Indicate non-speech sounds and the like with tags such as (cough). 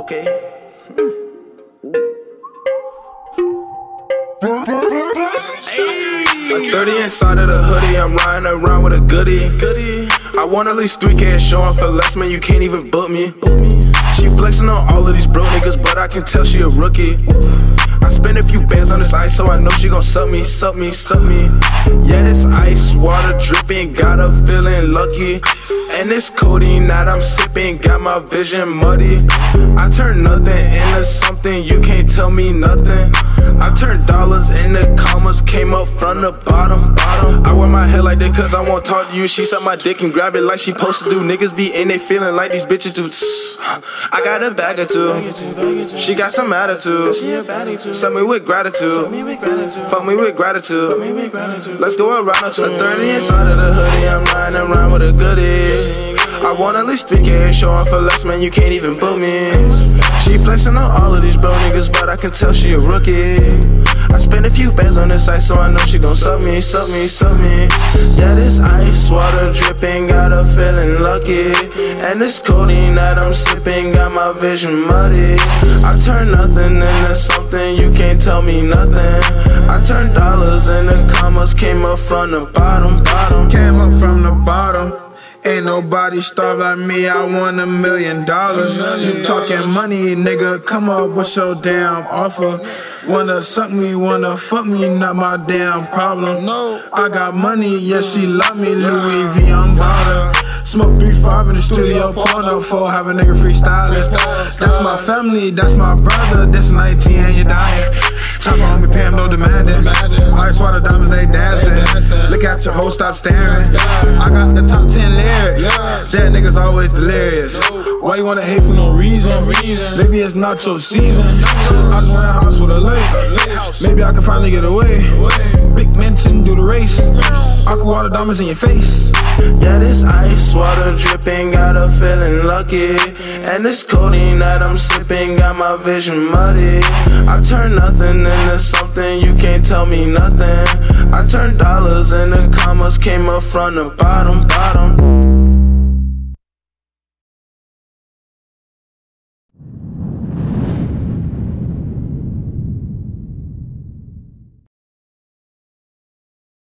Okay. A 30 inside of the hoodie, I'm riding around with a goodie. goodie. I want at least 3K showing for less, man, you can't even book me. She flexing on all of these broke niggas, but I can tell she a rookie. I spent a few bands on this ice, so I know she gon' suck me, suck me, suck me. Yeah, this ice water dripping, got her feeling lucky. And this codeine that I'm sipping got my vision muddy. I turn nothing into something, you can't tell me nothing. I turn dollars into commas, came up from the bottom, bottom. Wear my hair like that cause I won't talk to you. She suck my dick and grab it like she supposed to do. Niggas be in they feeling like these bitches do. (sighs) I got a bag or two. She got some attitude. Suck me with gratitude. Fuck me with gratitude. Let's go around up to 30 inside of the hoodie. I'm riding around with a goodie. I want at least 3K showing for less, man, you can't even book me. She flexing on all of these bro niggas, but I can tell she a rookie. I spent a few bands on this ice, so I know she gon' suck me, suck me, suck me. Yeah, this ice water dripping, got her feeling lucky. And this codeine that I'm sipping got my vision muddy. I turn nothing into something, you can't tell me nothing. I turn dollars into commas, came up from the bottom, bottom. Came up from the bottom. Ain't nobody starved like me, I want a million dollars. You talking money, nigga, come up, with your damn offer? Wanna suck me, wanna fuck me, not my damn problem. I got money, yes, she love me, Louis V, I'm. Smoke 3-5 in the studio, porno 4, have a nigga freestyling. That's my family, that's my brother, that's 19 and you dying. Demanding. Ice water diamonds, they dancing. Look at your hoe, stop staring. I got the top 10 lyrics. That nigga's always delirious. Why you wanna hate for no reason? Maybe it's not your season. I just want a house with a lake. Maybe I can finally get away. Big mention, do the race. Aqua water diamonds in your face. Yeah, this ice water dripping, got feeling lucky. And this codeine that I'm sipping got my vision muddy. I turn nothing into something, you can't tell me nothing. I turn dollars into commas, came up from the bottom, bottom.